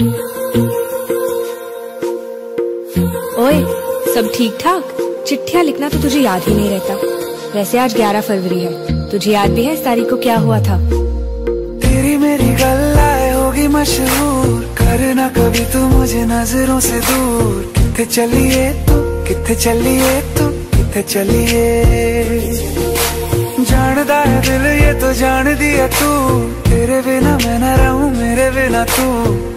ओए, सब ठीक ठाक चिट्ठियाँ लिखना तो तुझे याद ही नहीं रहता। वैसे आज 11 फरवरी है। तुझे याद भी है इस तारीख को क्या हुआ था? तेरी मेरी गल्लाए होगी मशहूर। करना कभी तू मुझे नज़रों से दूर। कितने चलिए तू कितने चलिए तू कितने चलिए? जानदा है दिल ये तो जान दिया तू। तेरे बिना मैं न रहूँ, मेरे बिना तू।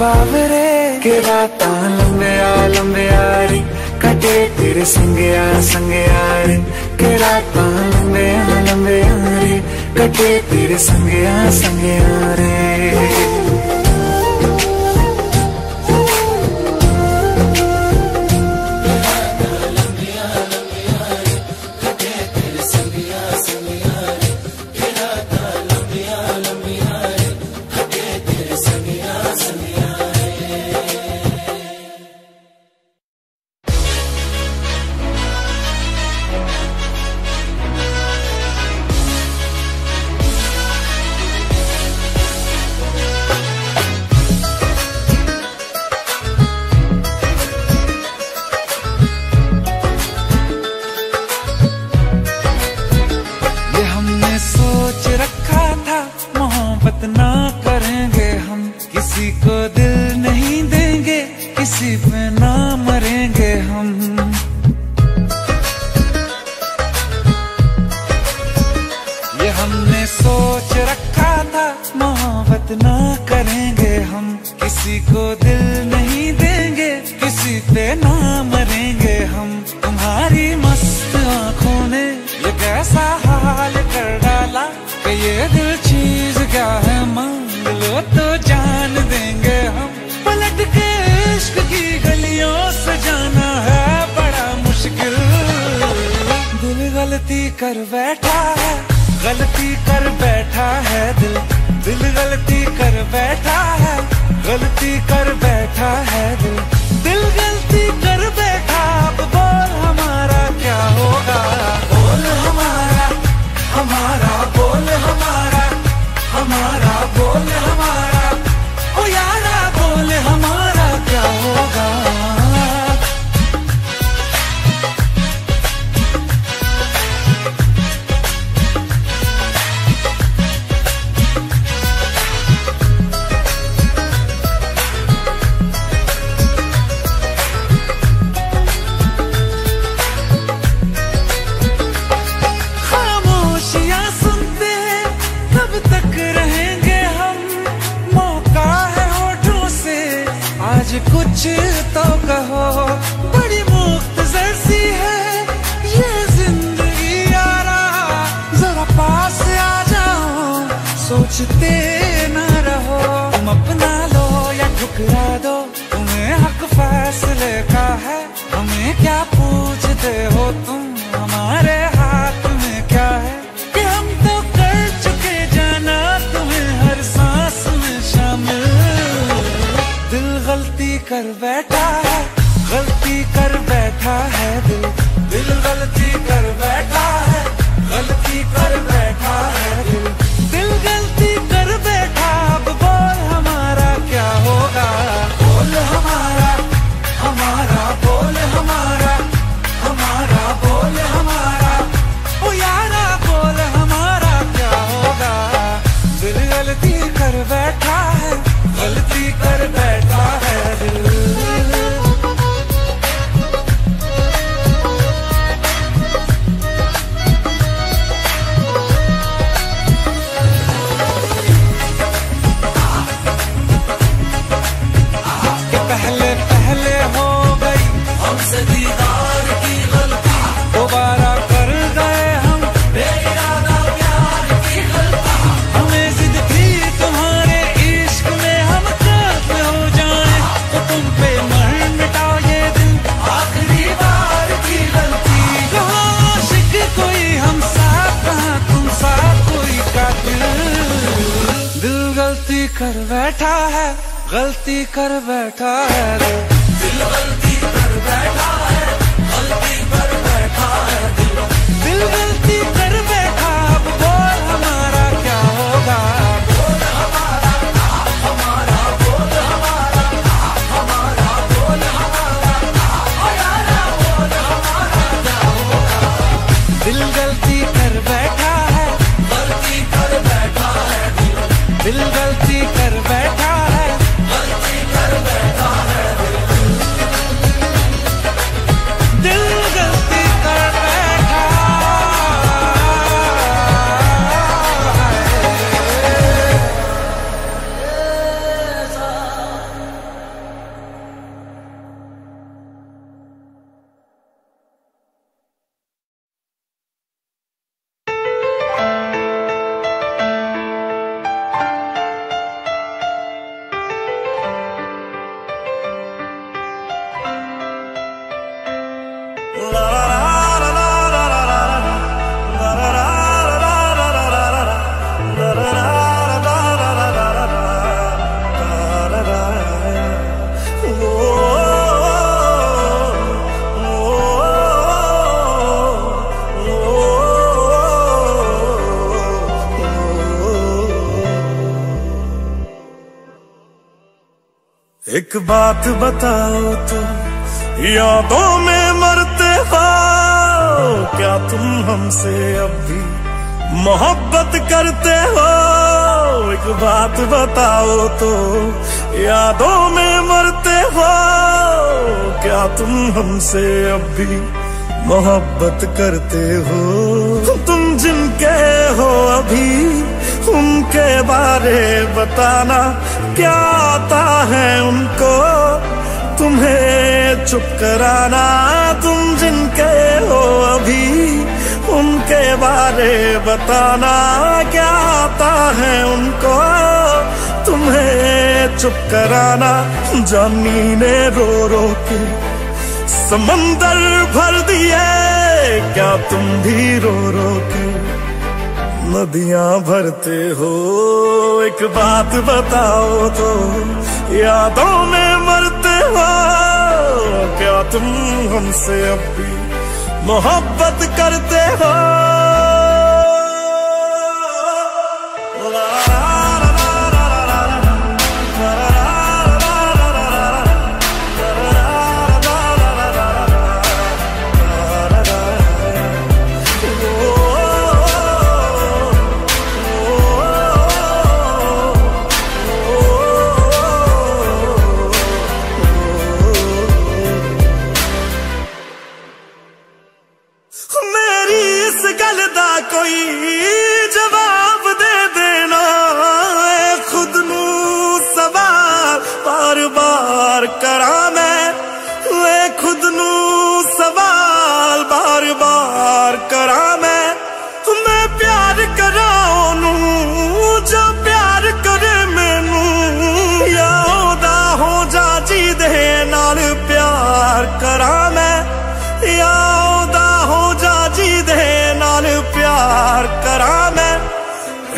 बावरे के राता लंबे आ लंबे आ रे। कटे तेरे संगे आ रे। के राता लंबे आ लंबे आ रे। कटे तेरे संगे आ रे। बात बताओ तो यादों में मरते हो। क्या तुम हमसे अब भी मोहब्बत करते हो? एक बात बताओ तो यादों में मरते हो। क्या तुम हमसे अब भी मोहब्बत करते हो? तुम जिनके हो अभी, उनके बारे बताना क्या आता है उनको। तुम्हें चुप कराना तुम जिनके हो अभी, उनके बारे बताना क्या आता है उनको। तुम्हें चुप कराना जानी ने रो रो के। समंदर भर दिए, क्या तुम भी रो रो के। नदियाँ भरते हो। एक बात बताओ तो यादों में मरते हो। क्या तुम हमसे अब भी मोहब्बत करते हो?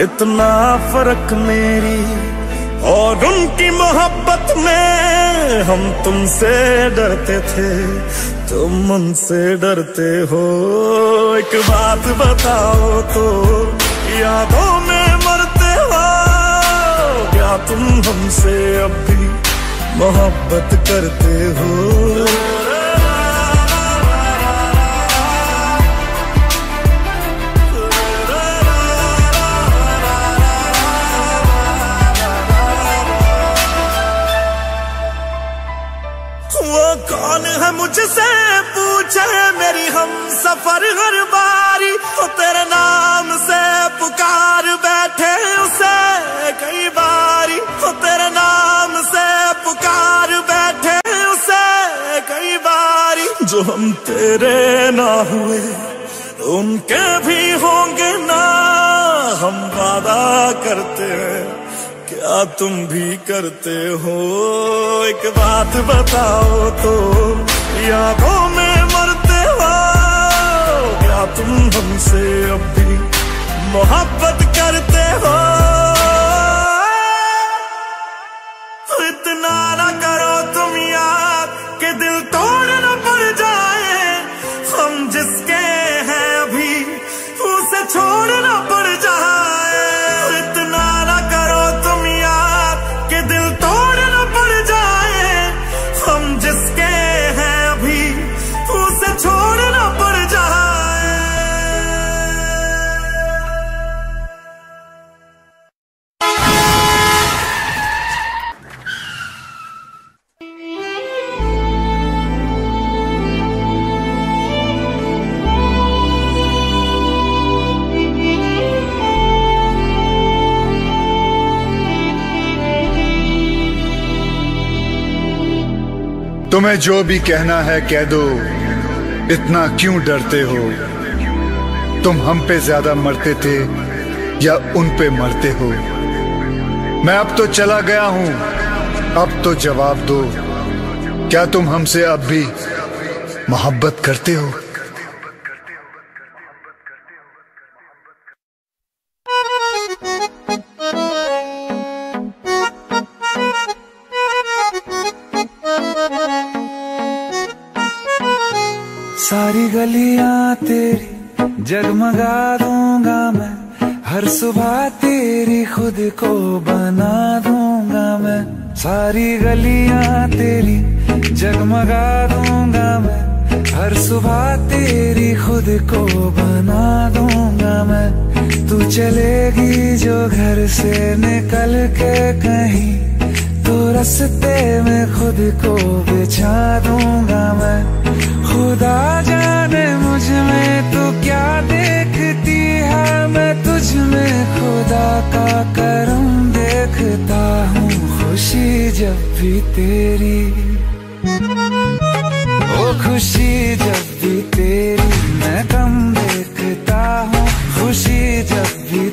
इतना फ़र्क मेरी और उनकी मोहब्बत में हम तुमसे डरते थे, तुम उनसे डरते हो। एक बात बताओ तो यादों में मरते हो। क्या तुम हमसे अब भी मोहब्बत करते हो? मुझसे पूछे मेरी हम सफ़र हर बारी। वो तेरे नाम से पुकार बैठे उसे कई बारी। वो तेरे नाम से पुकार बैठे उसे कई बारी। जो हम तेरे ना हुए, उनके भी होंगे ना। हम वादा करते हैं, क्या तुम भी करते हो? एक बात बताओ तो। यादों में मरते हो। क्या तुम हमसे अब भी मोहब्बत करते हो? तुम्हें जो भी कहना है कह दो। इतना क्यों डरते हो? तुम हम पे ज़्यादा मरते थे या उन पे मरते हो? मैं अब तो चला गया हूँ। अब तो जवाब दो। क्या तुम हमसे अब भी मोहब्बत करते हो? सारी गलियाँ तेरी जगमगा दूँगा मैं। हर सुबह तेरी खुद को बना दूँगा मैं। सारी गलियाँ तेरी जगमगा दूँगा मैं। हर सुबह तेरी खुद को बना दूँगा मैं। तू चलेगी जो घर से निकल के कहीं तो रस्ते में खुद को बिछा दूँगा मैं। खुदा जाने मुझमें तू क्या देखती है? मैं तुझ में खुदा का करम देखता हूँ। खुशी जब भी तेरी, ओ खुशी जब भी तेरी, मैं कम देखता हूँ। खुशी जब भी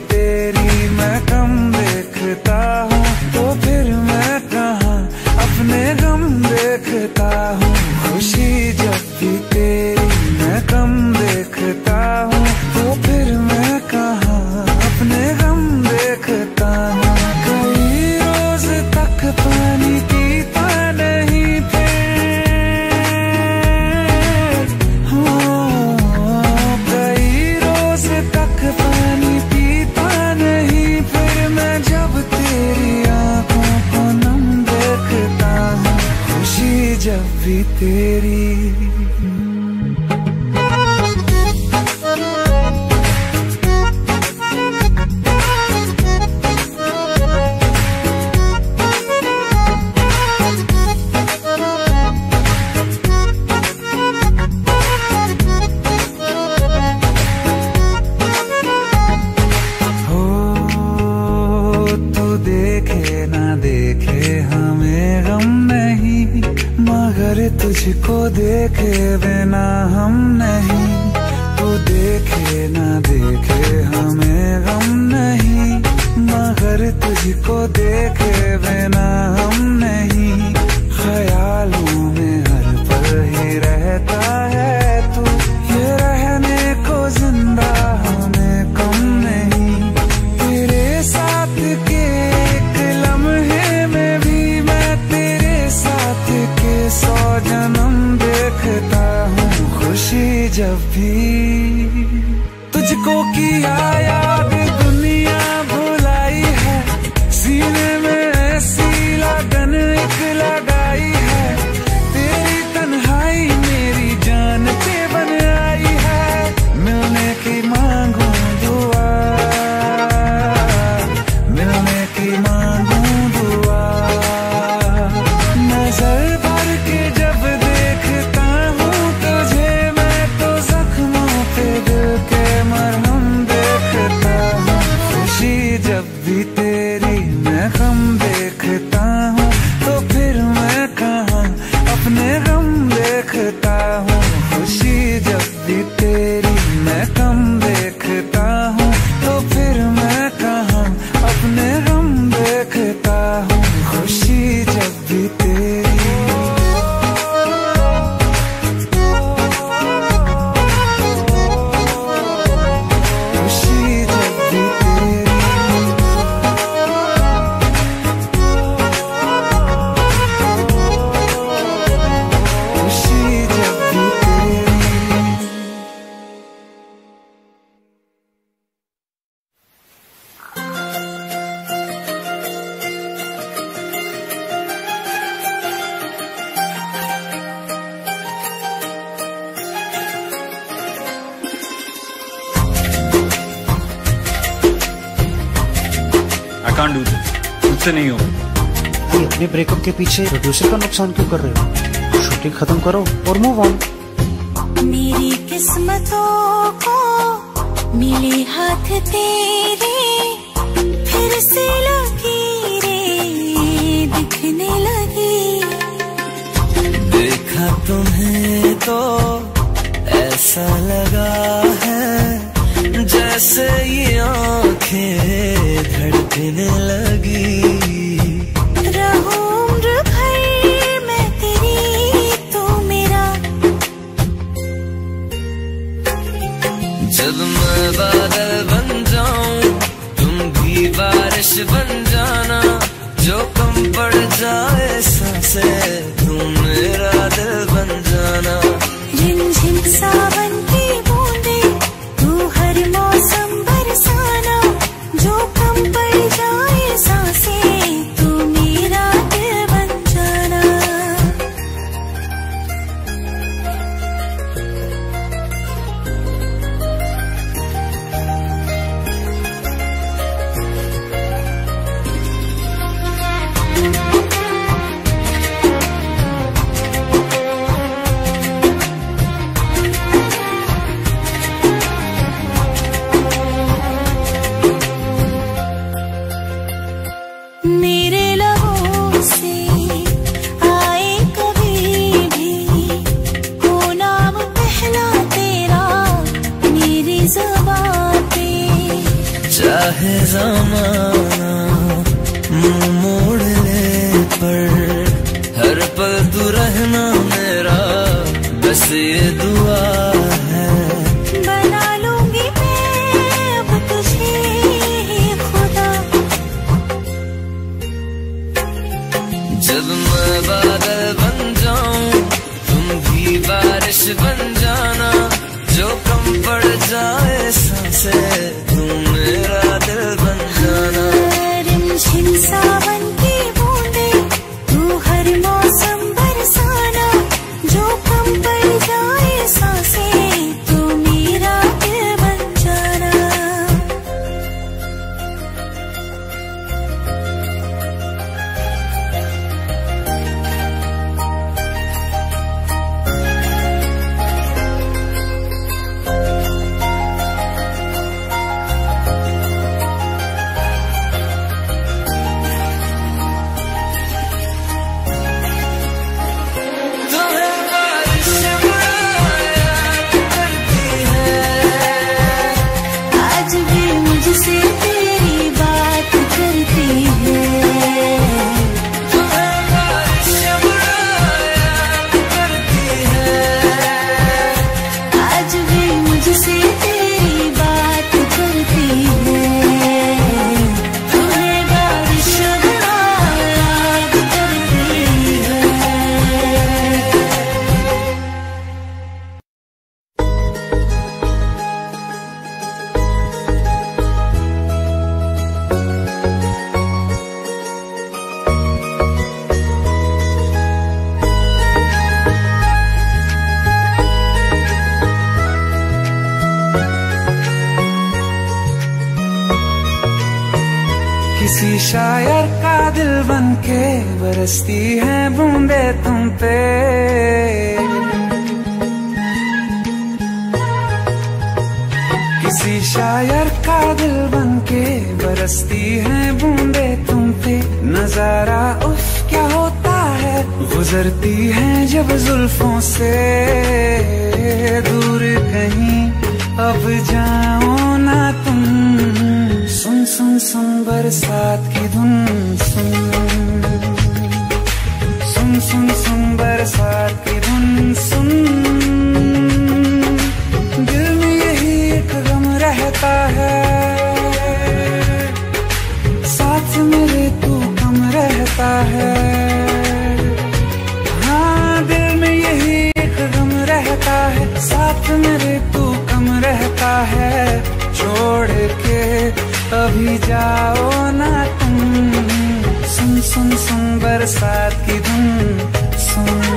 के पीछे प्रोड्यूसर का नुकसान क्यों कर रहे हो? शूटिंग खत्म करो और मूव ऑन मेरी किस्मतों को मिले हाथ तेरे फिर से लगी रे दिखने लगी। देखा तुम्हें तो ऐसा लगा है जैसे ये आँखें धड़कने लगी। बन जाना जो कम पड़ जाए साँसें धूम साथ मेरे तू कम रहता है। छोड़ के अभी जाओ ना तुम। सुन सुन सुन, बरसात की धुन। सुन।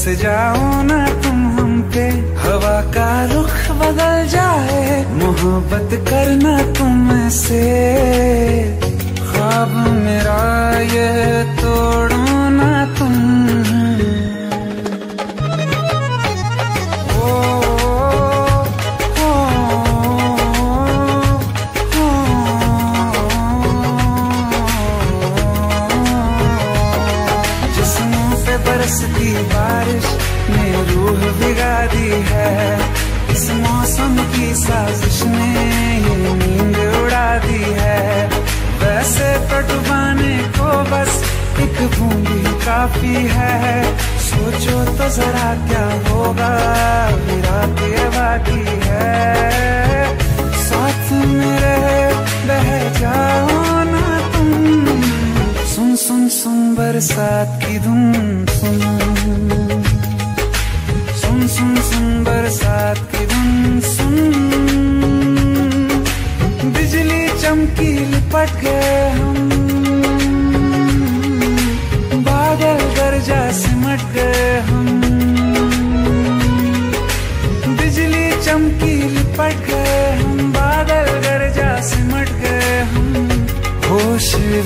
बरस जाओ ना तुम हम पे। हवा का रुख बदल जाए। मोहब्बत करना तुम से।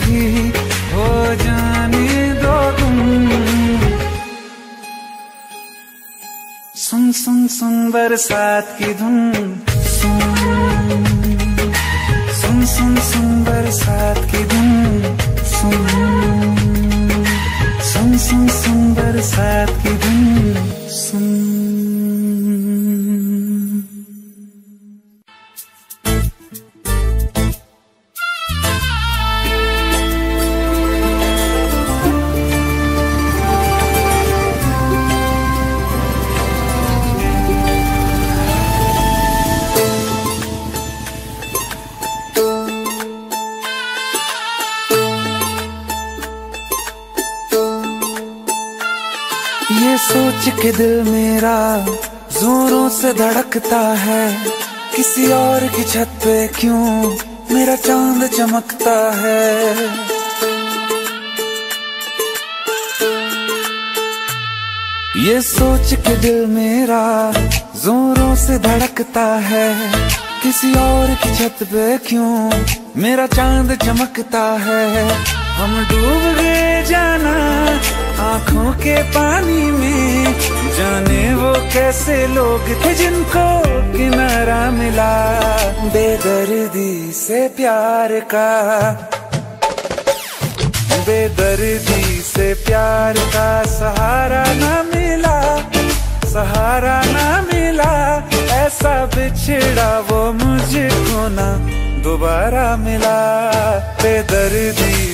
भी हो जाने दो तुम। सुन सुन सुन बरसात की धुन। सुन सुन सुन सुन बरसात की धुन। सुन सुन सुन सुन बरसात की धुन। सुन। के दिल मेरा जोरों से धड़कता है। किसी और की छत पे क्यों मेरा चाँद चमकता है? ये सोच के दिल मेरा जोरों से धड़कता है। किसी और की छत पे क्यों मेरा चाँद चमकता है? हम डूब गए जाना आँखों के पानी में जाने वो कैसे लोग थे जिनको किनारा मिला। बेदर्दी से प्यार का। बेदर्दी से प्यार का सहारा ना मिला, सहारा ना मिला। ऐसा बिछड़ा वो मुझको ना दोबारा मिला। बेदर्दी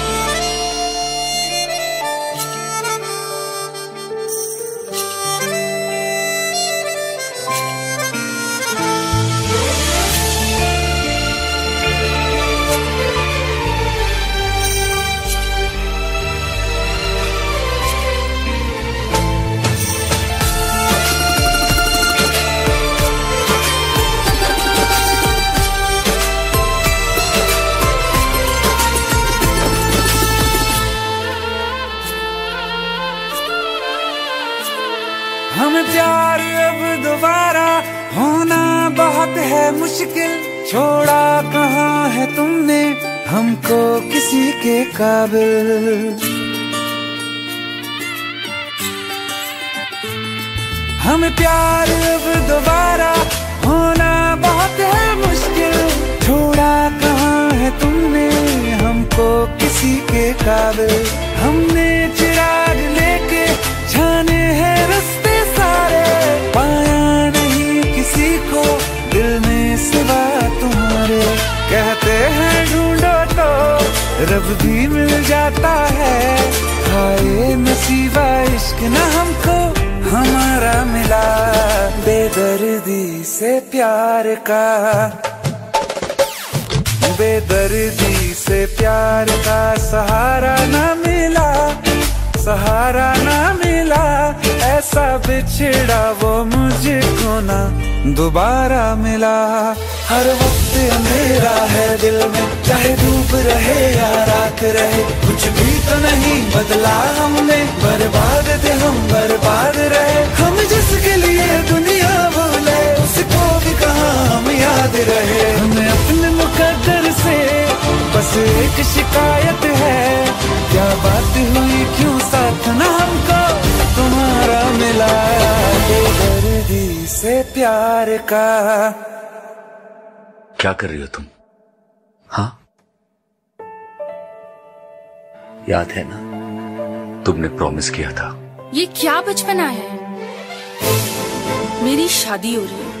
छोड़ा कहाँ है तुमने हमको किसी के काबिल? हम प्यार अब दोबारा होना बहुत है मुश्किल। छोड़ा कहाँ है तुमने हमको किसी के काबिल? हमने चिराग लेके छाने हैं रस्ते सारे। पाया नहीं किसी को सिवा तुम्हारे कहते हैं ढूंढो तो रब भी मिल जाता है। हाय नसीबा, इश्क न हमको, हमारा मिला। बेदर्दी से प्यार का। बेदर्दी से प्यार का सहारा न मिला। सहारा ना मिला, ऐसा बिछड़ा वो मुझको ना दोबारा मिला। हर वक्त अंधेरा है दिल में, चाहे धूप रहे या रात रहे, कुछ भी तो नहीं बदला हमने। बर्बाद थे हम, बर्बाद रहे। हम जिसके लिए दुनिया बोले उसको भी कहा हम याद रहे। हमें अपने मुकद्दर से बस एक शिकायत है। क्या बात हुई? क्यों साथ ना हमको? तुम्हारा मिला बेदर्दी से प्यार का। क्या कर रही हो तुम? हाँ। याद है ना? तुमने प्रॉमिस किया था। ये क्या बचपना है? मेरी शादी हो रही है।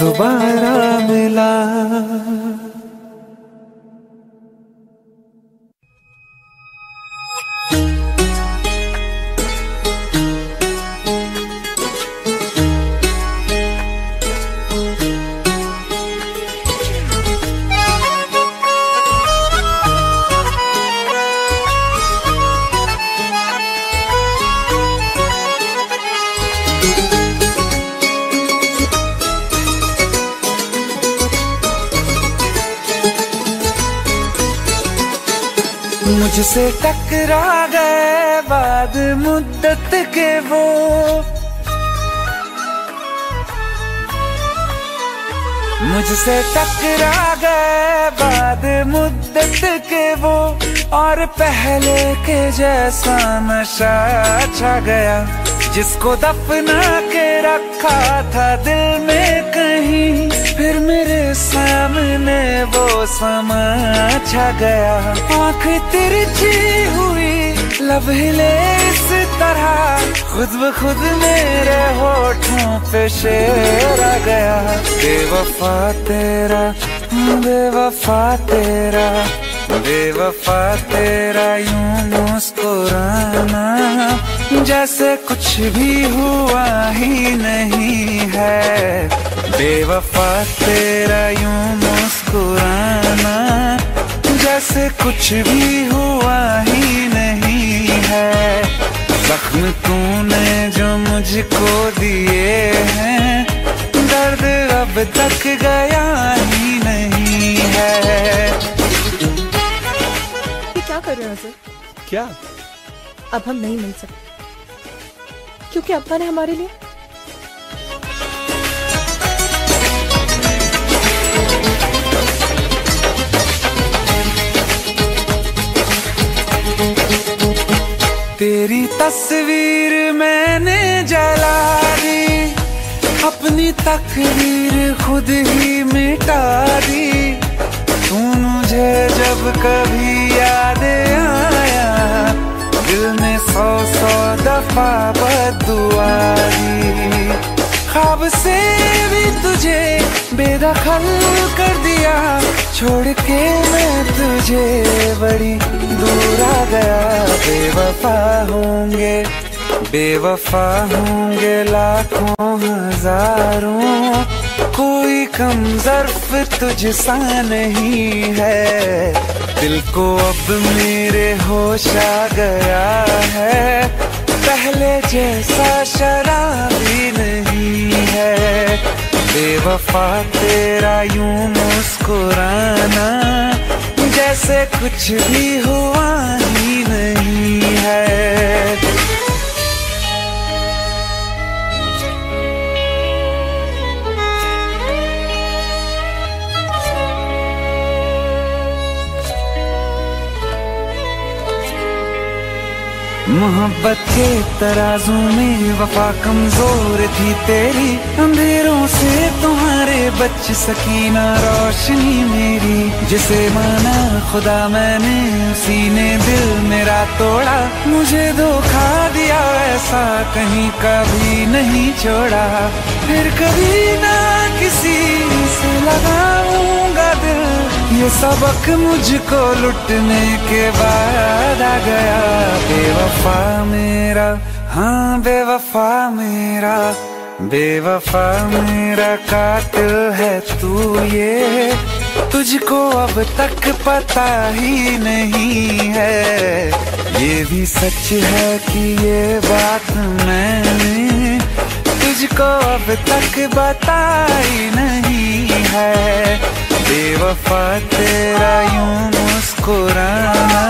दोबारा मिला। टकरा गए बाद मुद्दत के वो। मुझसे टकरा गए बाद मुद्दत के वो। और पहले के जैसा नशा छा गया। जिसको दफना के रखा था दिल में कहीं। फिर मेरे सामने वो समा छा गया। आँख तिरछी हुई लब हिले इस तरह। खुद ब खुद मेरे होठों पे शेर आ गया। बेवफा तेरा बेवफा तेरा बेवफा तेरा यूँ मुस्कुराना। जैसे कुछ भी हुआ ही नहीं है। बेवफा तेरा यूँ मुस्कुराना जैसे कुछ भी हुआ ही नहीं है। जख्म तूने जो मुझको दिए हैं दर्द अब तक गया ही नहीं है। क्या कर रहे हो सर? क्या? अब हम नहीं मिल सकते। क्योंकि अब्बा ने हमारे लिए तेरी तस्वीर मैंने जला दी। अपनी तकदीर खुद ही मिटा दी। तू मुझे जब कभी याद आया, दिल ने सौ सौ दफ़ा बदुआ दी। ख्वाब से भी तुझे बेदखल कर दिया। छोड़ के मैं तुझे बड़ी दूर आ गया। बेवफा होंगे बेवफा होंगे लाखों हज़ारों। कोई कम जर्फ तुझसा नहीं है। दिल को अब मेरे होश आ गया है। पहले जैसा शराबी नहीं है। बेवफा तेरा यूँ मुस्कुराना जैसे कुछ भी हुआ ही नहीं है। मोहब्बत के तराजू में वफा कमज़ोर थी तेरी। अंधेरों से तुम्हारे बच सकी ना रोशनी मेरी। जिसे माना खुदा मैंने, उसी ने दिल मेरा तोड़ा। मुझे धोखा दिया, ऐसा कहीं कभी नहीं छोड़ा। फिर कभी ना किसी से लगाऊँगा दिल। ये सबक मुझको लुटने के बाद आ गया। बेवफा मेरा हाँ बेवफा मेरा बेवफा मेरा कातिल है तू ये। तुझको अब तक पता ही नहीं है। ये भी सच है कि ये बात मैंने तुझको अब तक बताई नहीं है। बेवफा तेरा यूँ मुस्कुराना,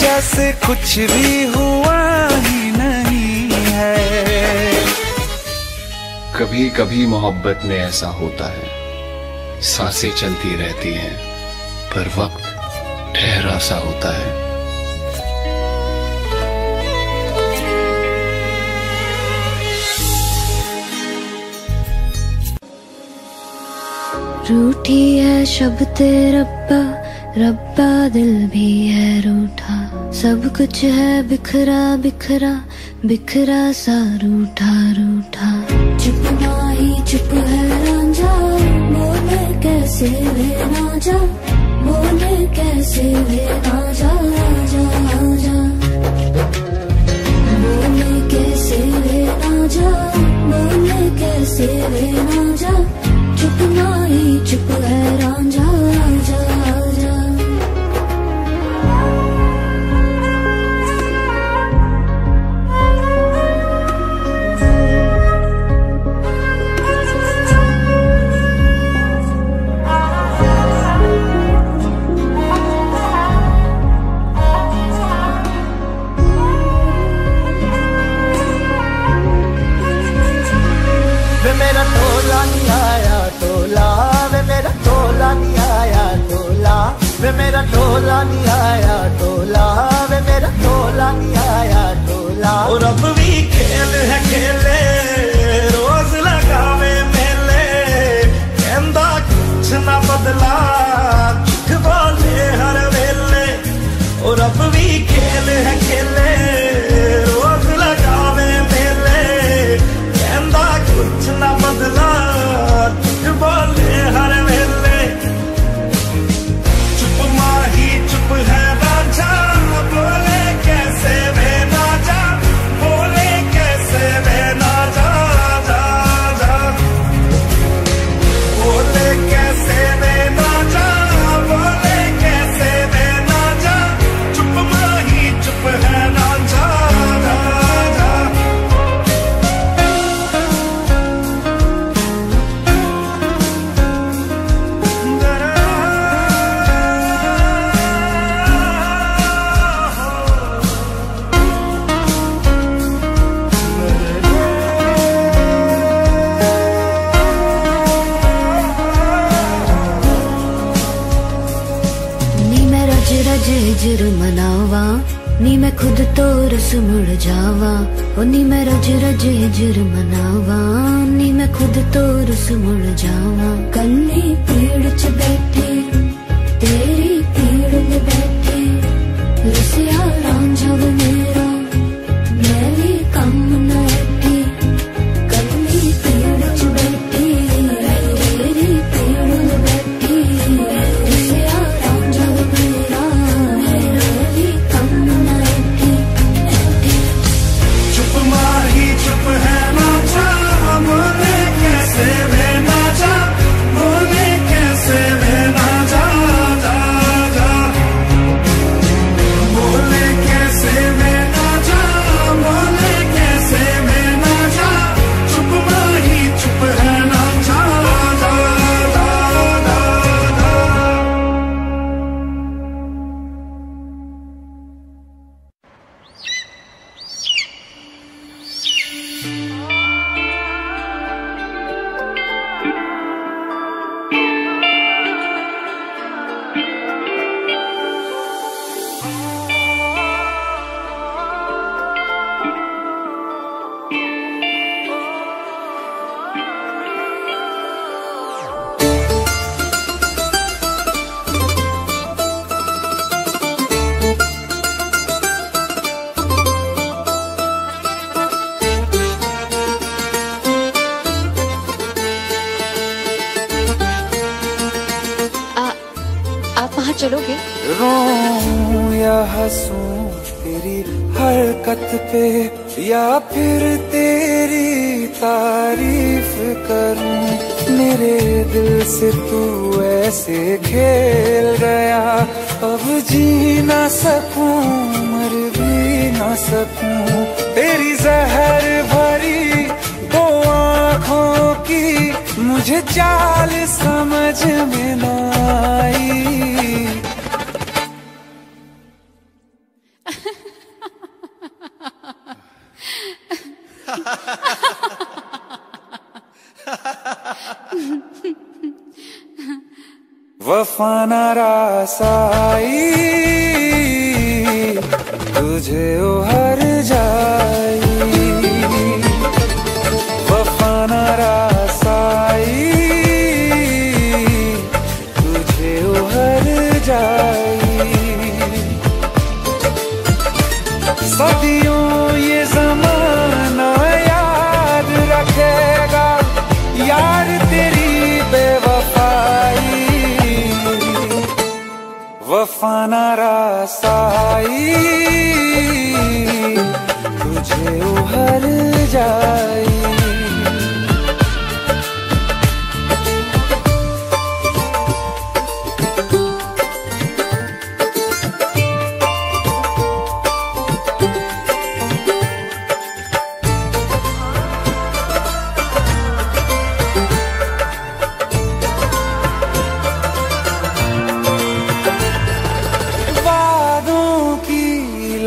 जैसे कुछ भी हुआ ही नहीं है। कभी कभी मोहब्बत में ऐसा होता है, साँसें चलती रहती हैं, पर वक्त ठहरा सा होता है। रूठी है शब्द रब्बा रब्बा दिल भी है रूठा। सब कुछ है बिखरा बिखरा बिखरा सा रूठा रूठा। चुप ही चुप है रांझा, बोले कैसे वे ना जा बोले कैसे वे ना जा जा जा बोले कैसे वे ना जा बोले कैसे वे ना जा चुप ना ही चुप है रांझा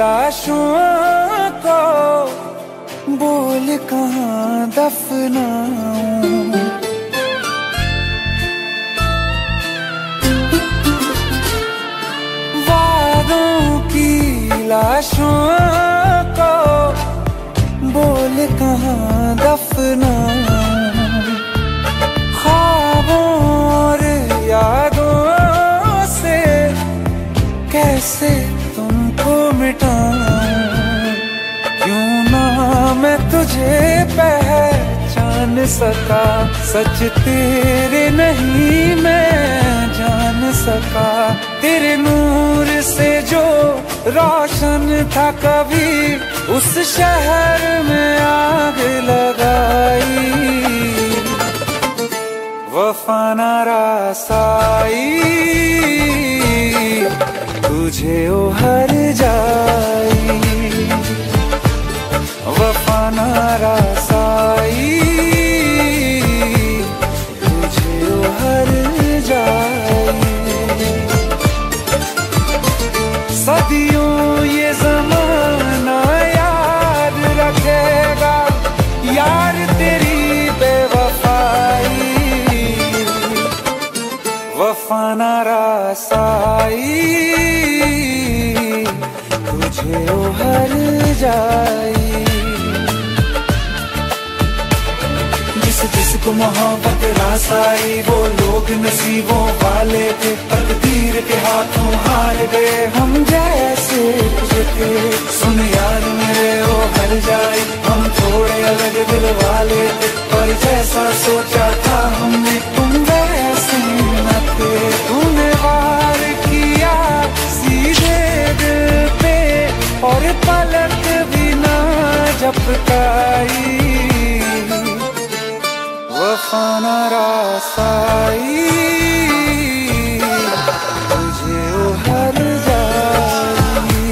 लाशों को बोल कहाँ दफनाऊं? वादों की लाशों को बोल कहाँ दफनाऊं? ख्वाबों और यादों से कैसे मिटाऊं क्यों ना मैं तुझे पहचान सका? सच तेरे नहीं मैं जान सका। तेरे नूर से जो रोशन था कभी, उस शहर में आग लगाई। वफा ना रासाई तुझे ओ हर जाई। वफा ना रासाई। तुझे ओ हर जाई। सदियों ये जमाना याद रखेगा। यार तेरी बेवफाई। वफा ना रासाई। तुझे ओ हर जाई जिस जिसको मोहब्बत रास वो लोग नसीबों वाले थे। तकदीर के हाथों हार गए हम जैसे थे सुन यार मेरे वो हर जाए। हम थोड़े अलग दिल वाले थे। पर जैसा सोचा था हमने, तुम वैसे न थे। तूने वार किया सीधे दिल और पलक बिना झपकाई। वफा ना रासाई। तुझे हर जाई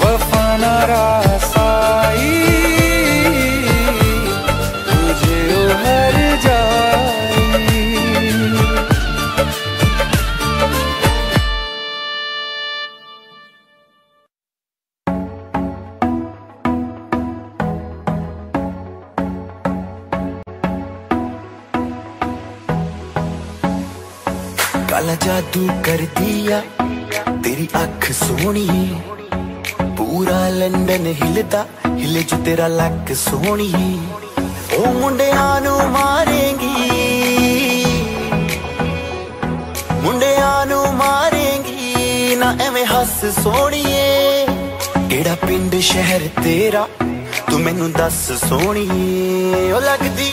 वफा ना रासाई ਕਾਲਾ ਜਾਦੂ ਕਰਦੀ ਆ ਤੇਰੀ ਅੱਖ ਸੋਹਣੀ ਪੂਰਾ ਲੰਡਨ ਹਿਲਦਾ, ਹਿਲੇ ਜੋ ਤੇਰਾ ਲੱਕ ਸੋਹਣੀ ਉਹ ਮੁੰਡਿਆਂ ਨੂੰ ਮਾਰੇਗੀ। ਮੁੰਡਿਆਂ ਨੂੰ ਮਾਰੇਗੀ। ਨਾ ਐਵੇਂ ਹੱਸ ਸੋਣੀਏ ਕਿਹੜਾ ਪਿੰਡ, ਸ਼ਹਿਰ ਤੇਰਾ? ਤੂੰ ਮੈਨੂੰ ਦੱਸ ਸੋਹਣੀ ਉਹ ਲੱਗਦੀ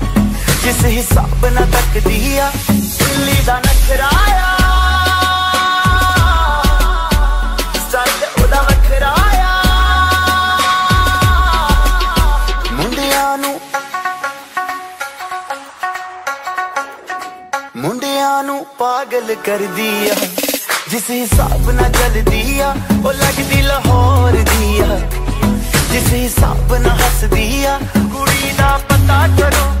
ਜਿਸ ਹਿਸਾਬ ਨਾਲ ਤੱਕਦੀ ਆ, ਦਿੱਲੀ ਦਾ ਨਖਰਾਇਆ ਮੁੰਡਿਆਂ ਨੂੰ ਮੁੰਡਿਆਂ ਨੂੰ ਪਾਗਲ ਕਰਦੀ ਆ। ਜਿਸ ਹਿਸਾਬ ਨਾਲ ਚੱਲਦੀ ਆ, ਉਹ ਲੱਗਦੀ ਲਾਹੌਰ ਦੀ ਆ। ਜਿਸ ਹਿਸਾਬ ਨਾਲ ਹੱਸਦੀ ਆ, ਕੁੜੀ ਦਾ ਪਤਾ ਕਰੋ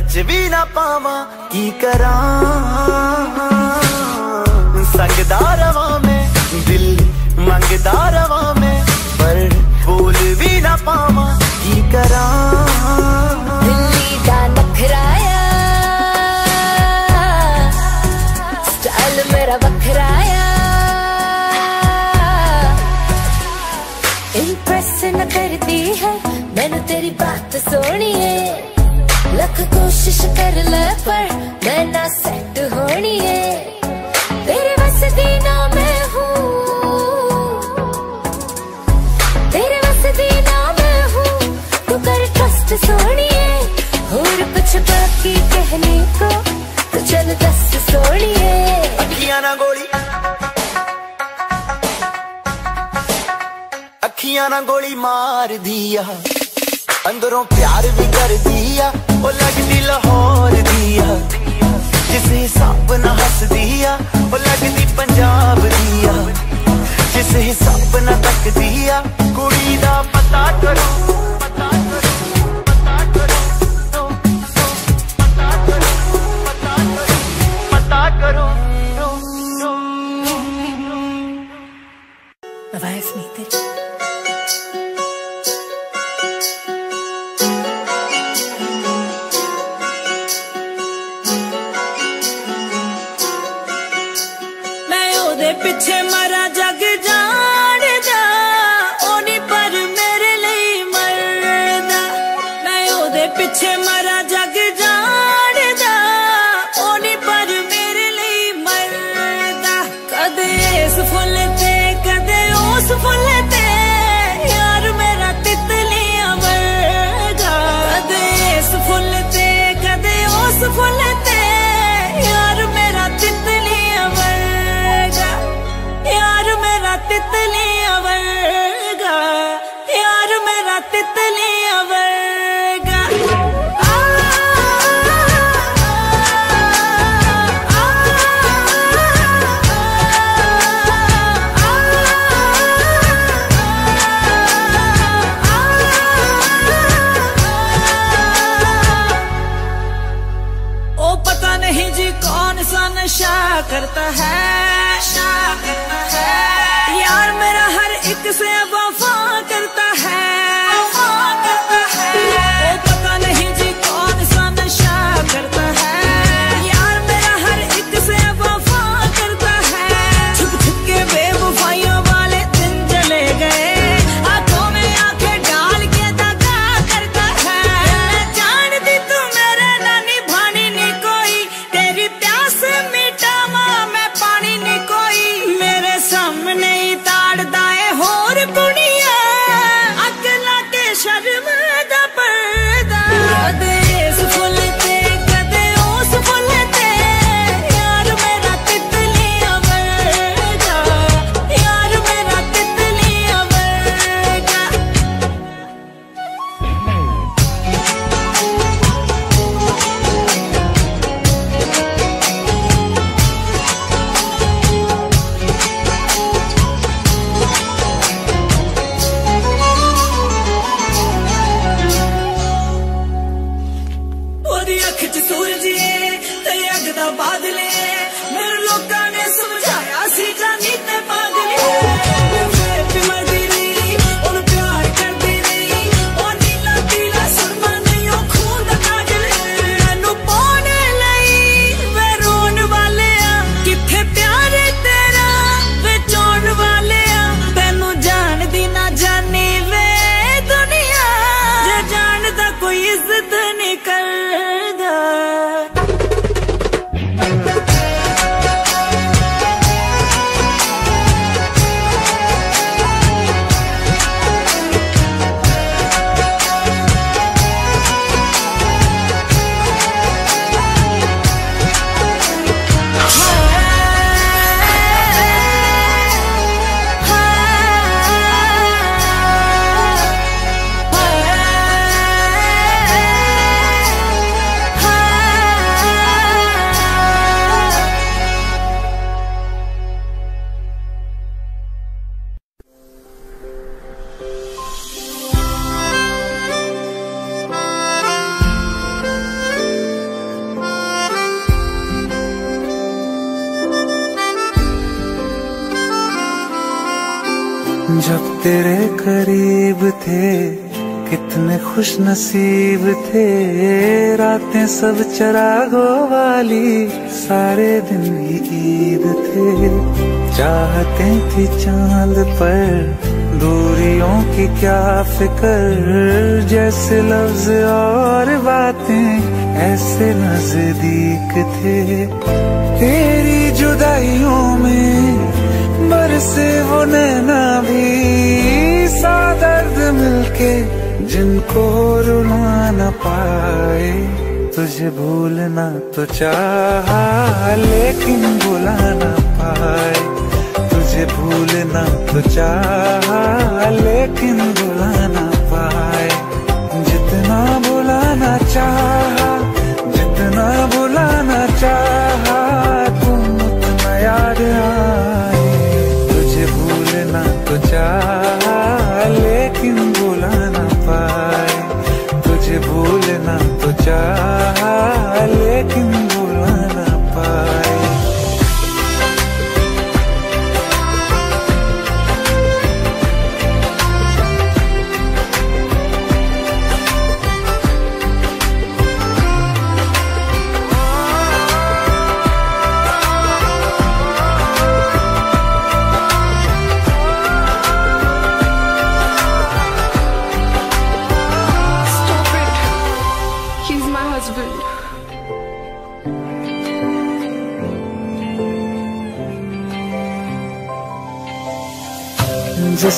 सच भी ना पाव, की करा? सकदा रवा में, दिल मंगदा रवा में, पर फूल भी ना पाव, की करा? करती है, मैंने तेरी बात सोनी है। कोशिश कर ले, पर मैं ना सेट होनी है। तेरे बस दी ना मैं हूँ। तेरे बस दी ना मैं हूँ। तू कर ट्रस्ट सोनी है। और कुछ बाकी कहने को तू चल दस सोनी है। अखियाँ ना गोली। अखियाँ ना गोली मार दिया। अंदरों प्यार भी कर दिया। ਉਹ ਲੱਗਦੀ ਲਾਹੌਰ ਦੀ ਆ, ਜਿਸ ਹਿਸਾਬ ਨਾਲ ਹੱਸਦੀ ਆ, ਉਹ ਲੱਗਦੀ ਪੰਜਾਬ ਦੀ ਆ। ਜਿਸ ਹਿਸਾਬ ਨਾਲ ਤੱਕਦੀ ਆ, ਕੁੜੀ ਦਾ ਪਤਾ ਕਰੋ। नसीब थे, रातें सब चरागों वाली, सारे दिन ही ईद थे। चाहते थी चाँद पर, दूरियों की क्या फिकर, जैसे लफ्ज और बातें, ऐसे नज़दीक थे। तेरी जुदाइयों में बरसे वो नैना भी सा दर्द मिलके जिनको रुला न पाए, तुझे भूलना तो चाहा, लेकिन भुला न पाए, तुझे भूलना तो चाहा, लेकिन भुला न पाए। जितना भुलाना चाहा, जितना भुलाना चाहा, तुम उतना याद आए। तुझे भूलना तो चाहा, लेकिन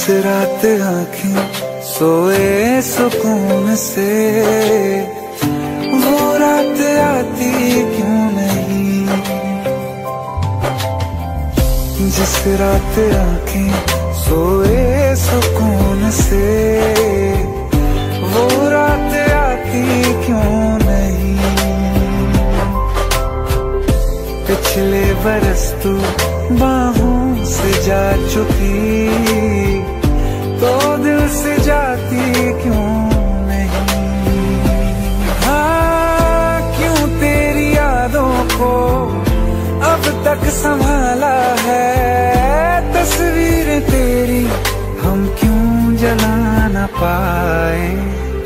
जिस रात आँखें सोए सुकून से। वो रात आती क्यों नहीं? जिस रात आँखें सोए सुकून से। वो रात आती क्यों नहीं? पिछले बरस तू बाहों से जा चुकी। तो दिल से जाती क्यों नहीं? हाँ क्यों तेरी यादों को अब तक संभाला है? तस्वीर तेरी, हम क्यों जला न पाए?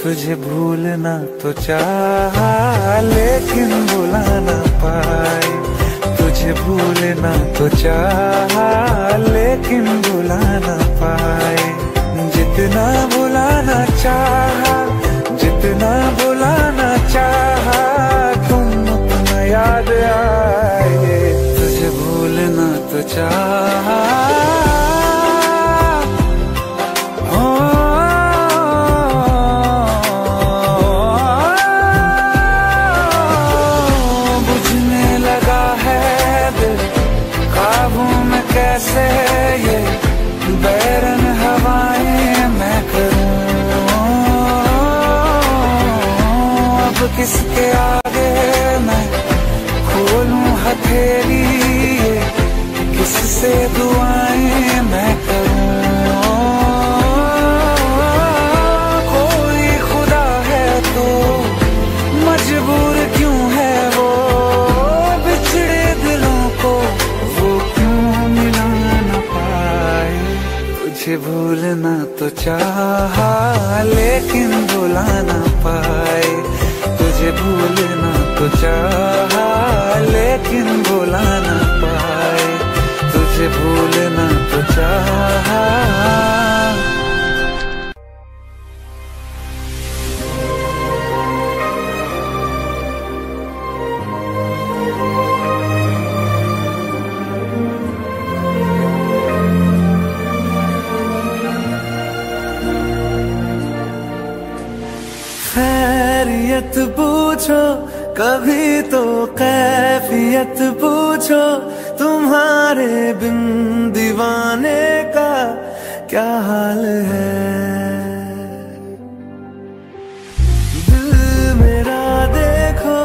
तुझे भूलना तो चाहा, लेकिन भुला न पाए। तुझे भूलना तो चाहा, लेकिन भुला न पाए। जितना बुलाना चाहा जितना बुलाना चाहा तुम अपना याद आए। तुझे भूलना तो चाहा। खोलूं हथेली, किससे दुआएँ मैं कोई खुदा है तो मजबूर क्यों है वो? बिछड़े दिलों को वो क्यों पाए? तुझे भूलना तो चाहा, लेकिन भुला न पाए। तुझे भूलना तो चाहा भुला न पाए तुझे भूलना तो चाहा। पूछो कभी तो कैफियत पूछो तुम्हारे बिन दीवाने का क्या हाल है? मेरा देखो,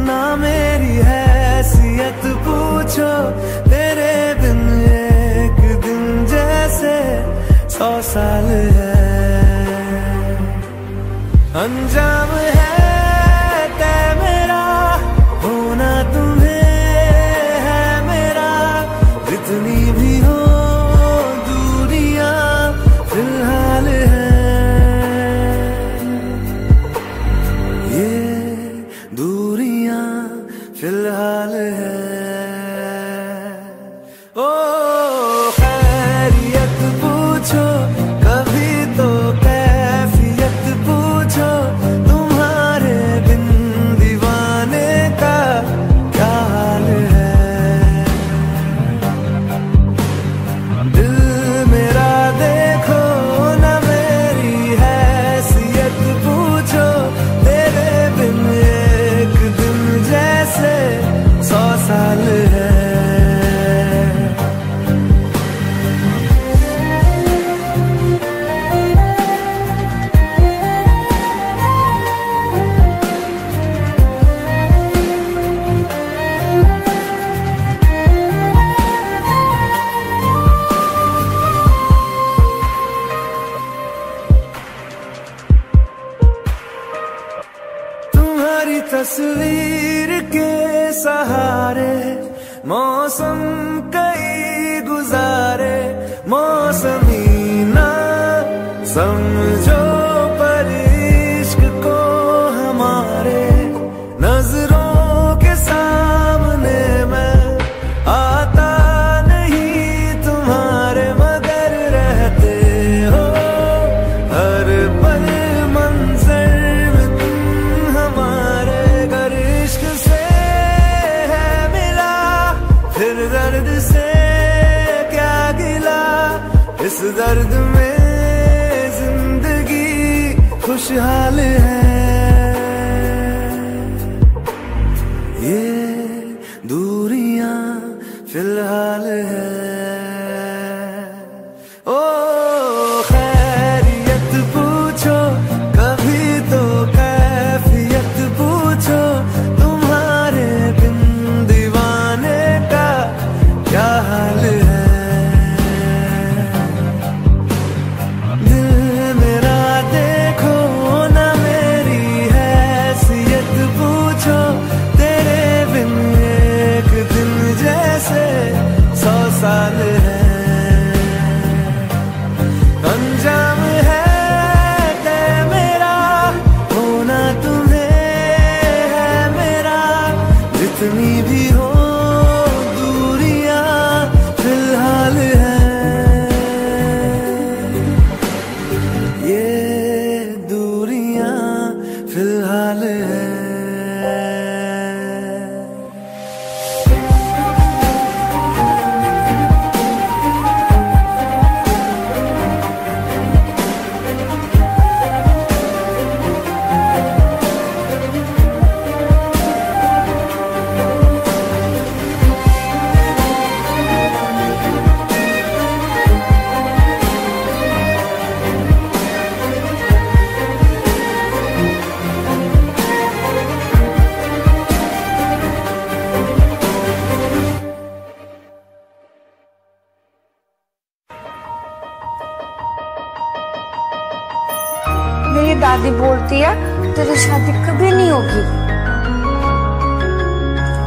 ना मेरी पूछो। तेरे एक दिन जैसे सौ साल है तस्वीर के सहारे मौसम कई गुजारे मौसमी ना समझो।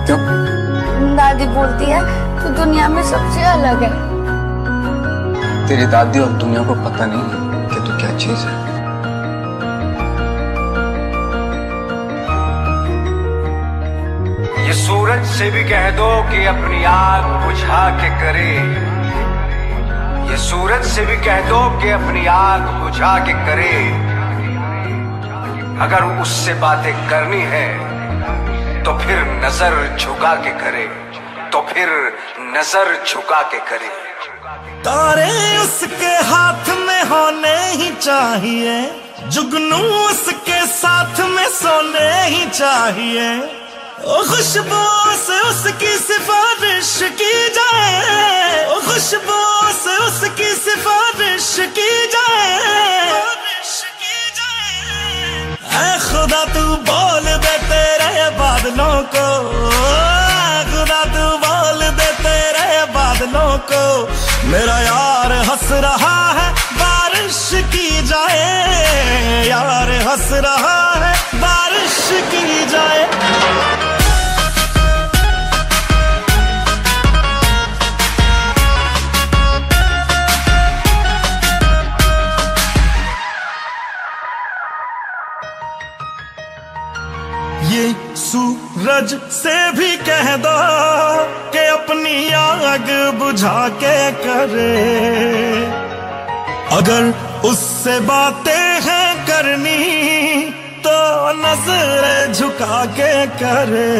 तो दादी बोलती है तू दुनिया में सबसे अलग है। तेरी दादी और दुनिया को पता नहीं कि तू क्या चीज़ है। ये सूरज से भी कह दो कि अपनी आग बुझा के करे। ये सूरज से भी कह दो कि अपनी आग बुझा के करे। अगर उससे बातें करनी है तो फिर नज़र झुका के करे तो फिर नज़र झुका के करे। तारे उसके हाथ में होने ही चाहिए, जुगनू उसके साथ में सोने ही चाहिए। खुशबू से उसकी सिफारिश की जाए खुशबू से उसकी सिफारिश की जाए। ऐ खुदा तू बोल दे तेरे बादलों को। खुदा तू बोल दे तेरे बादलों को। मेरा यार हंस रहा है, बारिश की जाए। यार हंस रहा है, बारिश की जाए। सूरज से भी कह दो कि अपनी आग बुझा के करे। अगर उससे बातें हैं करनी तो नज़र झुका के करे।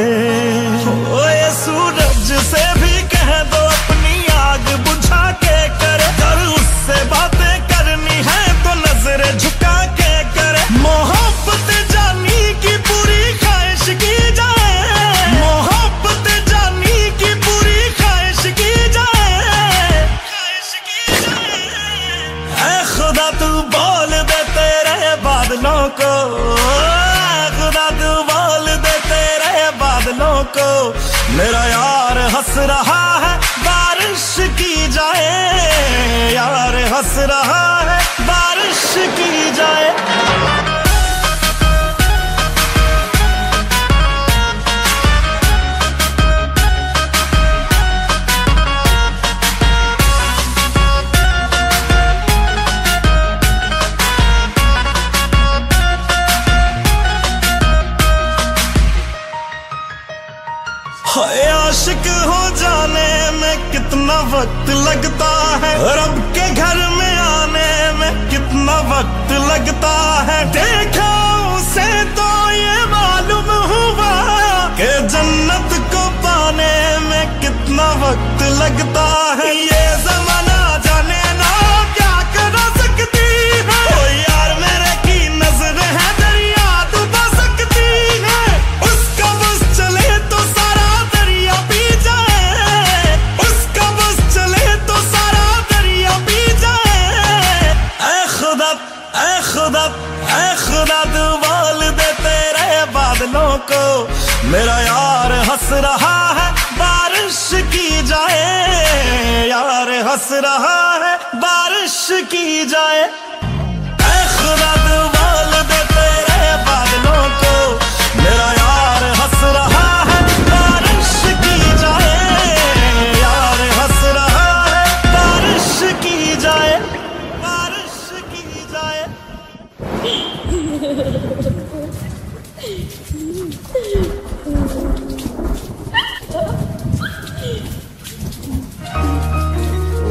ओ ये सूरज से भी कह दो, अपनी आग बुझा के करे। अगर उससे बातें करनी है तो नज़र झुका के करे। मोहब्बत को। खुदा तू बोल दे तेरे बादलों को। मेरा यार हंस रहा है, बारिश की जाए। यार हंस रहा है, बारिश की आशिक हो जाने में कितना वक्त लगता है। रब के घर में आने में कितना वक्त लगता है। देखा उसे तो ये मालूम हुआ के जन्नत को पाने में कितना वक्त लगता है। ये को। मेरा यार हंस रहा है, बारिश की जाए। यार हंस रहा है, बारिश की जाए। खुदा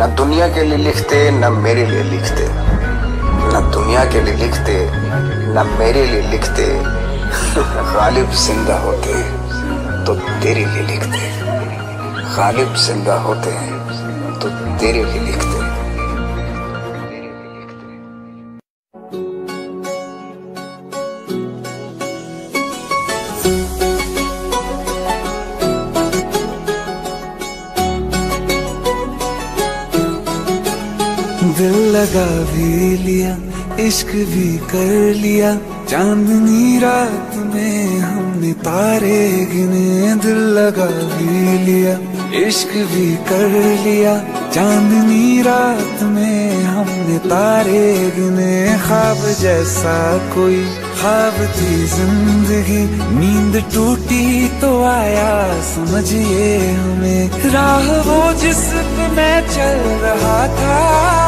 न दुनिया के लिए लिखते, न मेरे लिए लिखते। न दुनिया के लिए लिखते, न मेरे लिए लिखते। गालिब ज़िंदा होते तो तेरे लिए लिखते। गालिब ज़िंदा होते तो तेरे लिए लिखते। लगा भी लिया, इश्क भी कर लिया। चांदनी रात में हमने तारे गिने, दिल लगा भी लिया, इश्क भी कर लिया। चांदनी रात में हमने तारे गिने, ख्वाब जैसा कोई, ख्वाब थी ज़िंदगी। नींद टूटी तो आया, समझिए हमें। राह वो जिस मैं चल रहा था।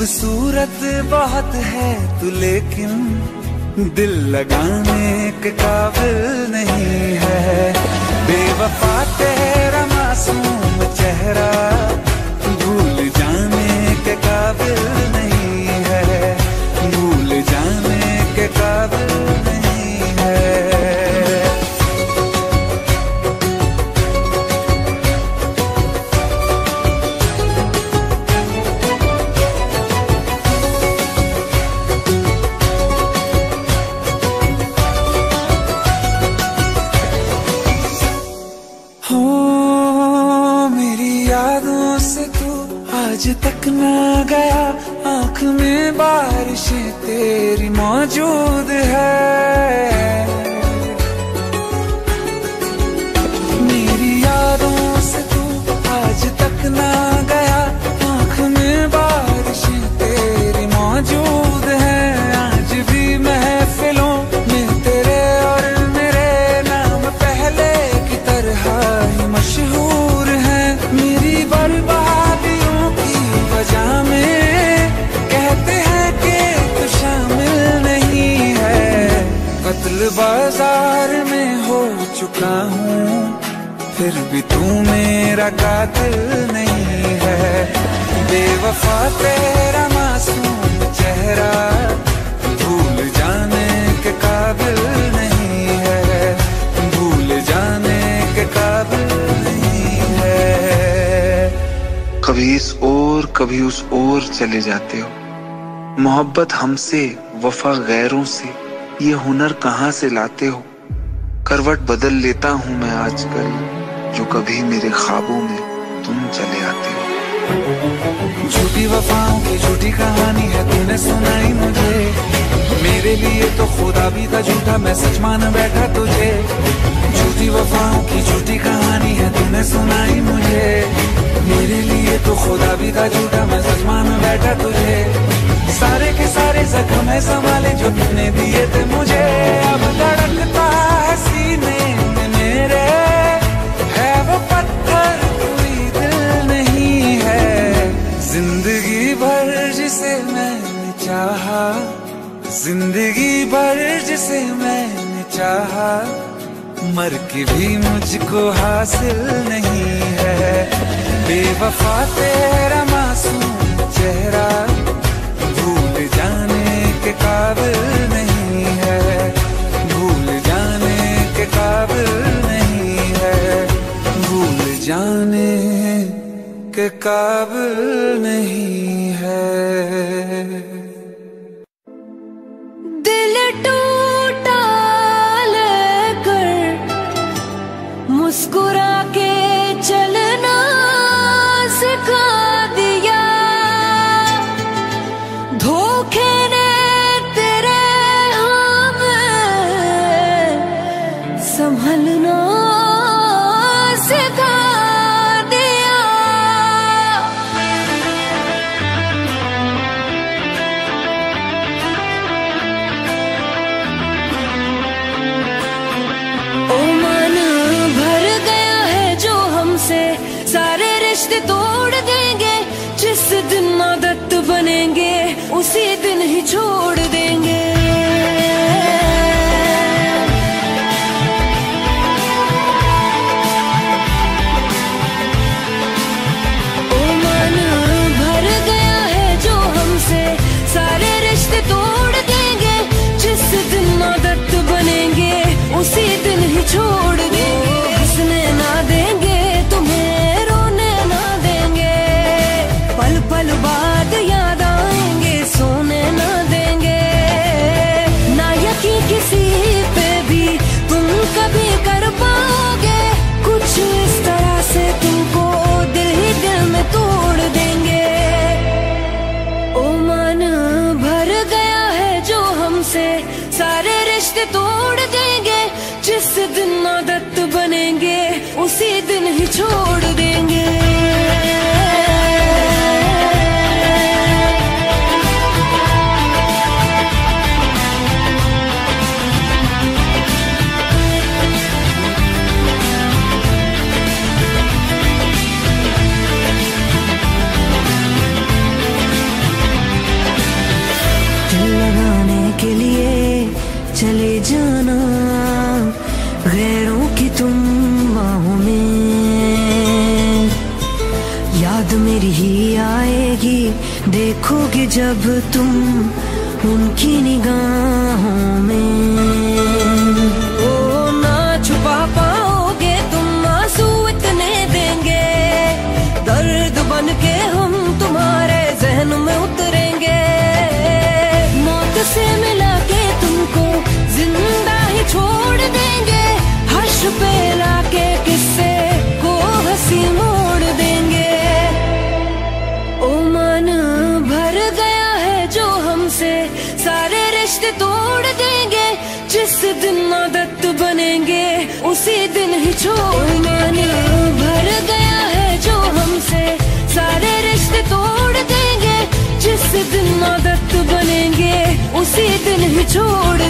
खूबसूरत बहुत है तू, लेकिन दिल लगाने के काबिल नहीं है। बेवफा तेरा मासूम चेहरा मेरा कातिल नहीं है। बेवफा तेरा मासूम चेहरा भूल जाने के काबिल नहीं है। भूल जाने के काबिल नहीं है। कभी इस ओर, कभी उस ओर चले जाते हो। मोहब्बत हमसे, वफा गैरों से, ये हुनर कहाँ से लाते हो? करवट बदल लेता हूँ मैं आजकल। जो कभी मेरे ख्वाबों में तुम चले आते हो। झूठी वफाओं की झूठी कहानी है, तूने सुनाई मुझे। मेरे लिए तो खुदा भी था झूठा, मैं सच मान बैठा तुझे। झूठी वफाओं की झूठी कहानी है, तूने सुनाई मुझे। मेरे लिए तो खुदा भी था झूठा, मैं सच मान बैठा तुझे। सारे के सारे जख्म है, संभाले जो तुमने दिए थे मुझे। ज़िंदगी भर जिसे मैंने चाहा, मर के भी मुझको हासिल नहीं है। बेवफा तेरा मासूम चेहरा, भूल जाने के काबिल नहीं है। भूल जाने के काबिल नहीं है। भूल जाने के काबिल नहीं है। escura. नहीं छोड़ छोड़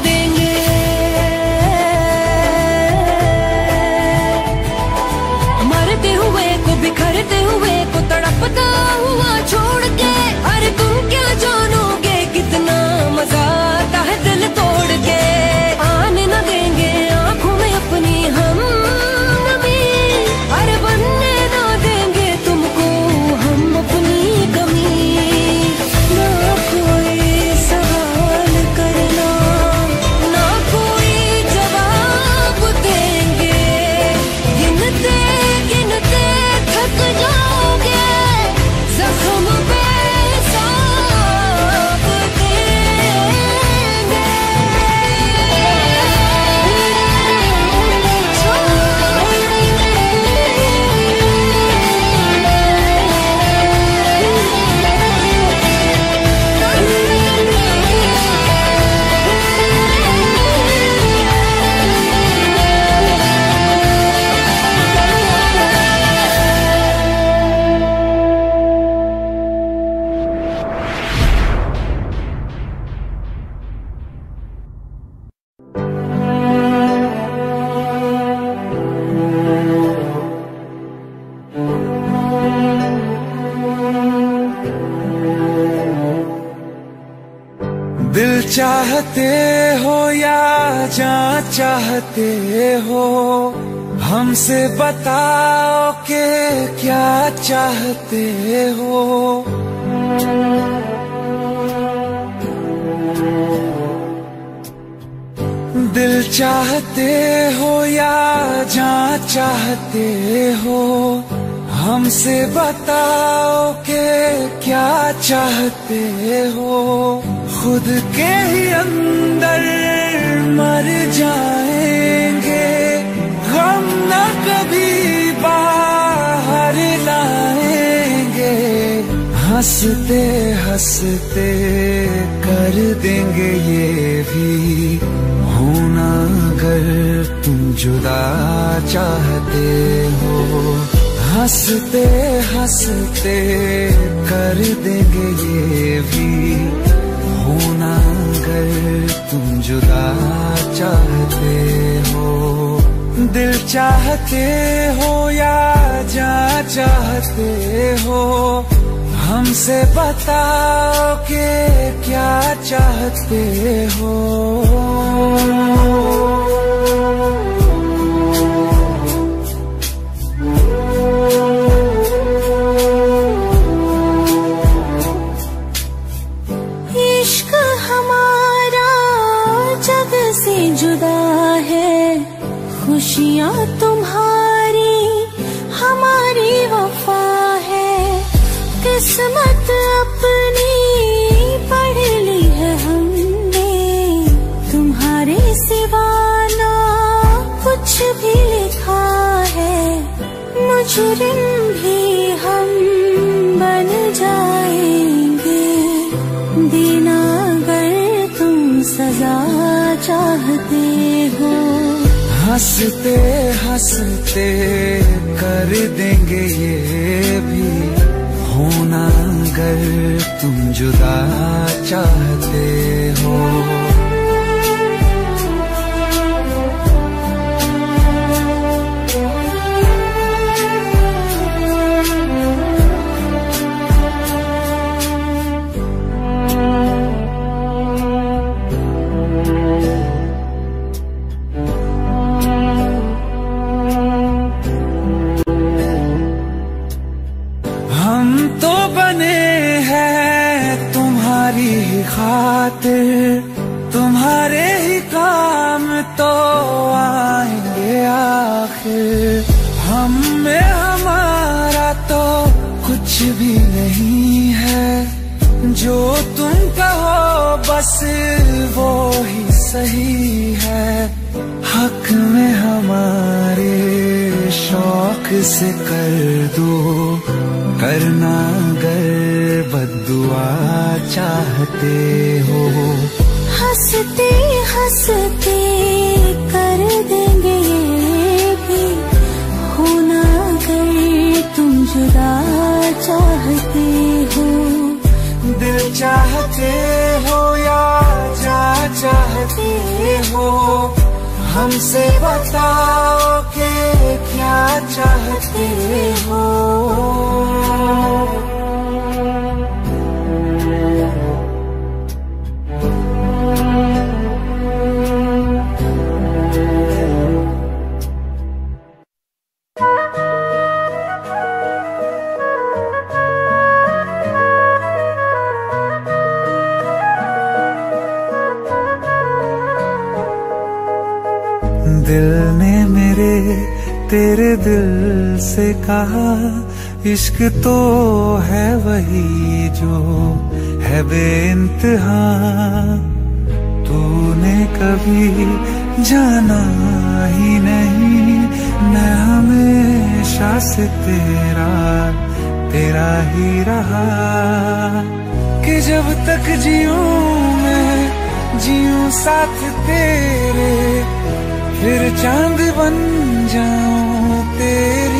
दिल चाहते हो या जा चाहते हो, हमसे बताओ के क्या चाहते हो। दिल चाहते हो या जा चाहते हो, हमसे बताओ के क्या चाहते हो। खुद के ही अंदर मर जाएँगे। हम न कभी बाहर लाएँगे। हँसते हँसते कर देंगे ये भी। होना अगर तुम जुदा चाहते हो। हँसते हँसते कर देंगे ये भी। अगर तुम जुदा चाहते हो, दिल चाहते हो या जा चाहते हो, हमसे बताओ के क्या चाहते हो। मुजरिम भी हम बन जाएँगे। देना अगर तुम सजा चाहते हो। हँसते हँसते कर देंगे ये भी। होना अगर तुम जुदा चाहते हो। खातिर तुम्हारे ही काम तो आएँगे आखिर। हम में हमारा तो कुछ भी नहीं है। जो तुम कहो, बस वो ही सही है। हक में हमारे शौक से कर दो। करना अगर बदुआ चाहते हो। हँसते हँसते कर देंगे ये भी। होना अगर तुम जुदा चाहते हो। दिल चाहते हो या जा चाहते हो? हमसे बताओ के क्या चाहते हो? से कहा, इश्क तो है वही जो है बेइंतहा। तूने कभी जाना ही नहीं मैं हमेशा से तेरा तेरा ही रहा। कि जब तक जीऊं मैं जीऊं साथ तेरे, फिर चाँद बन जाऊँ तेरी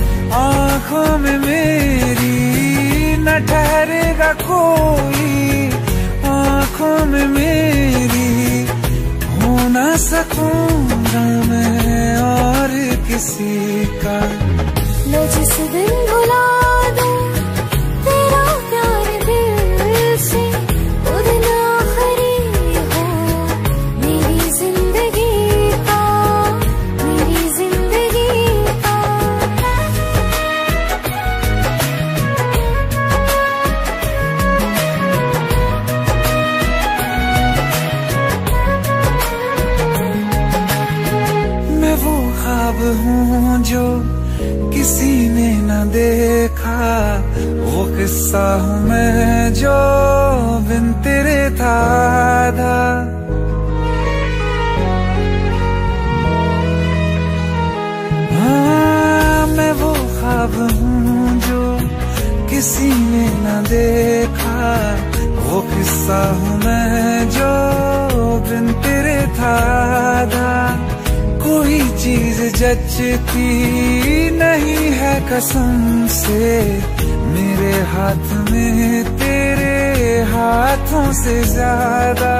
आँखों में मेरी न ठहरेगा कोई। आँखों में मेरी हो न सकूँगा मैं और किसी का। मैं जिस दिन भुला किस्सा हूँ मैं जो बिन तेरे था आधा। हाँ मैं वो ख्वाब हूँ जो किसी ने न देखा। वो किस्सा हूँ मैं जो बिन तेरे था आधा। कोई चीज़ जचती नहीं है कसम से। हाथ में तेरे हाथों से ज़्यादा।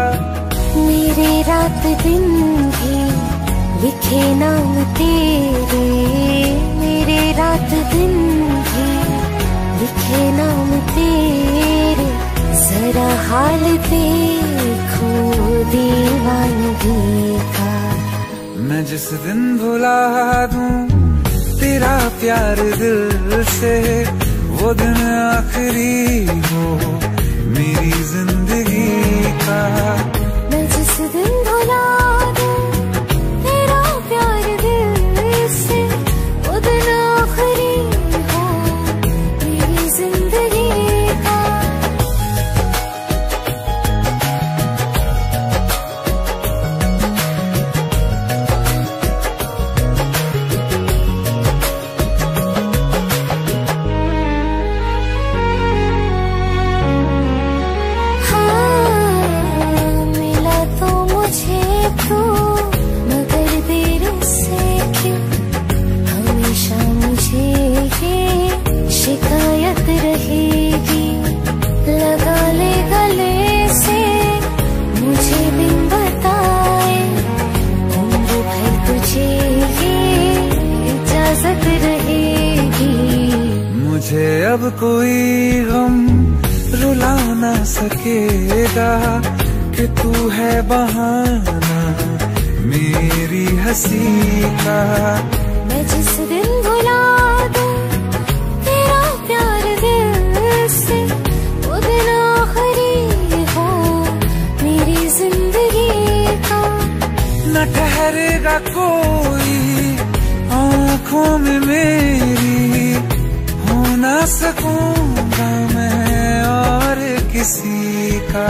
मेरे रात दिन भी लिखे नाम तेरे। मेरे रात दिन भी लिखे नाम तेरे। जरा हाल देखो दीवानगी का। मैं जिस दिन भुला दूँ तेरा प्यार दिल से वो दिन आखिरी हो मेरी ज़िंदगी का अब कोई गम रुला ना सकेगा कि तू है बहाना मेरी हँसी का। मैं जिस दिन भुला दूँ तेरा प्यार दिल से वो दिन आखिरी हो मेरी ज़िंदगी का। न ठहरेगा कोई आँखों में मेरी ना सकूँगा मैं और किसी का।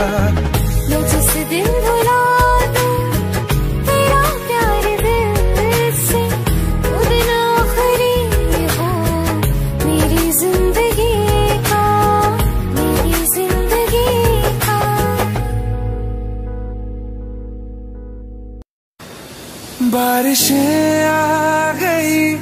जिस दिन भुला तेरा प्यार दिल से दिन आखिरी हो। मेरी ज़िंदगी का मेरी ज़िंदगी का। बारिशें आ गई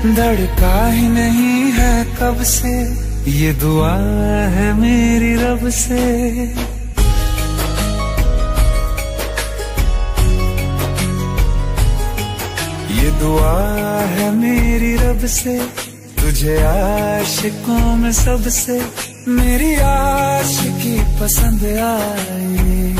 धड़का ही नहीं है कब से। ये दुआ है मेरी रब से। ये दुआ है मेरी रब से, तुझे आशिकों में सबसे। मेरी आशिकी पसंद आए।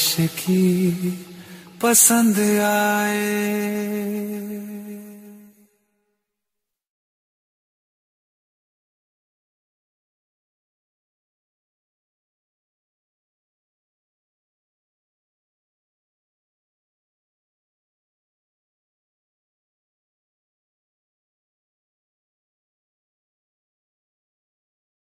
आशिकी पसंद आए।